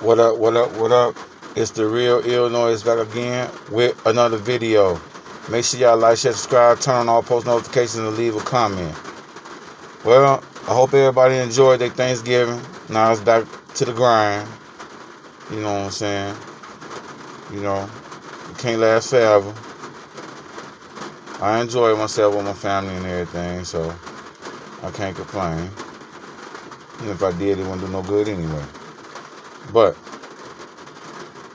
What up, what up, what up? It's the real Illinois back again with another video. Make sure y'all like, share, subscribe, turn on all post notifications, and leave a comment. Well, I hope everybody enjoyed their Thanksgiving. Now it's back to the grind. You know what I'm saying? You know, it can't last forever. I enjoy myself with my family and everything, so I can't complain. Even if I did, it wouldn't do no good anyway. But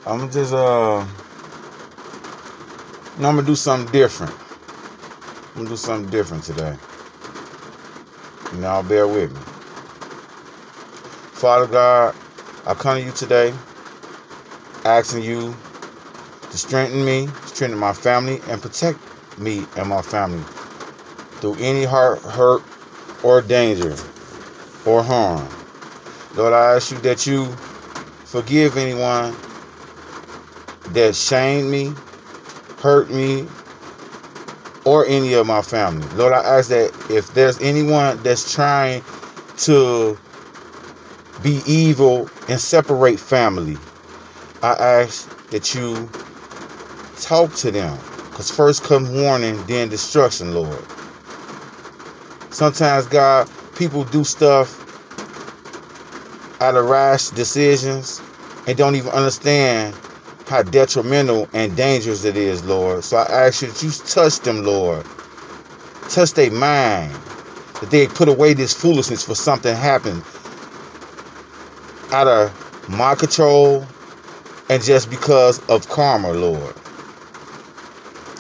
I'm just uh I'm gonna do something different. I'm gonna do something different today. Now bear with me. Father God, I come to you today asking you to strengthen me, strengthen my family, and protect me and my family through any heart hurt or danger or harm. Lord, I ask you that you forgive anyone that shamed me, hurt me, or any of my family. Lord, I ask that if there's anyone that's trying to be evil and separate family, I ask that you talk to them. Because first comes warning, then destruction, Lord. Sometimes, God, people do stuff out of rash decisions and don't even understand how detrimental and dangerous it is, Lord. So I ask you that you touch them, Lord. Touch their mind. That they put away this foolishness for something happened out of my control and just because of karma, Lord.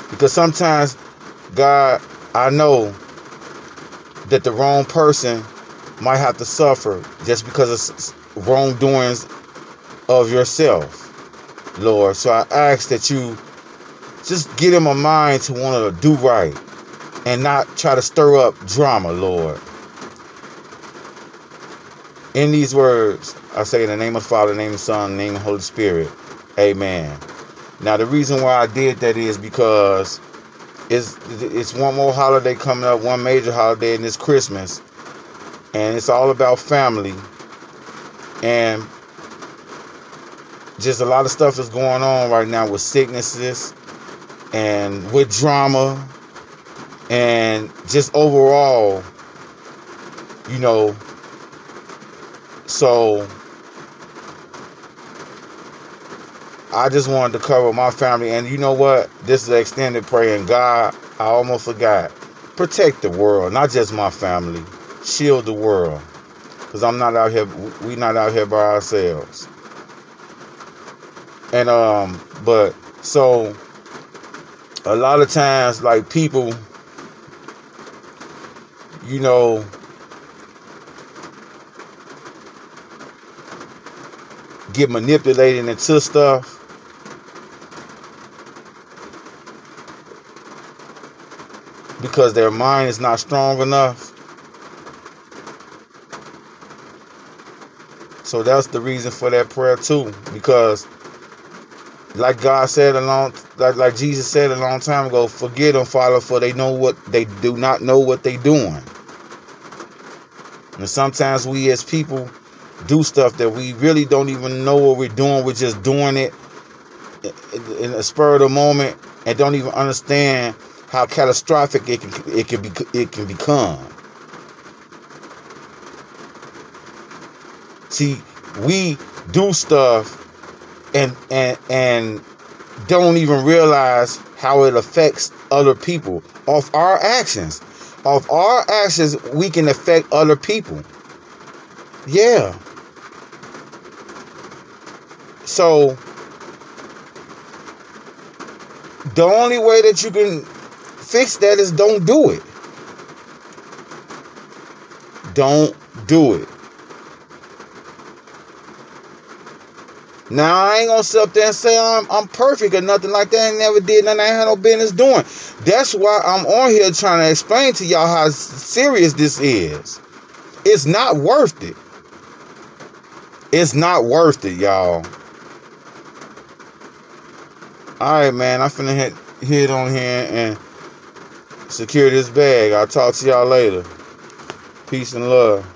Because sometimes, God, I know that the wrong person might have to suffer just because of wrongdoings of yourself, Lord. So I ask that you just get in my mind to want to do right and not try to stir up drama, Lord. In these words, I say in the name of the Father, name of the Son, name of the Holy Spirit. Amen. Now the reason why I did that is because it's it's one more holiday coming up, one major holiday, and it's Christmas. And it's all about family. And just a lot of stuff is going on right now with sicknesses and with drama and just overall, you know. So I just wanted to cover my family. And you know what? This is an extended prayer. And God, I almost forgot. Protect the world, not just my family. Shield the world. Because I'm not out here, we not out here by ourselves. And, um, but, so, a lot of times, like, people, you know, get manipulated into stuff because their mind is not strong enough. So that's the reason for that prayer too. Because like God said a long like, like Jesus said a long time ago, forget them, Father, for they know what they do not know what they doing. And sometimes we as people do stuff that we really don't even know what we're doing. We're just doing it in a spur of the moment and don't even understand how catastrophic it can it can be it can become. See, we do stuff and and and don't even realize how it affects other people off our actions. Off our actions, we can affect other people. Yeah. So the only way that you can fix that is don't do it. Don't do it. Now I ain't gonna sit up there and say I'm I'm perfect or nothing like that. I never did nothing I had no business doing. That's why I'm on here trying to explain to y'all how serious this is. It's not worth it. It's not worth it, y'all. Alright, man. I'm finna hit hit on here and secure this bag. I'll talk to y'all later. Peace and love.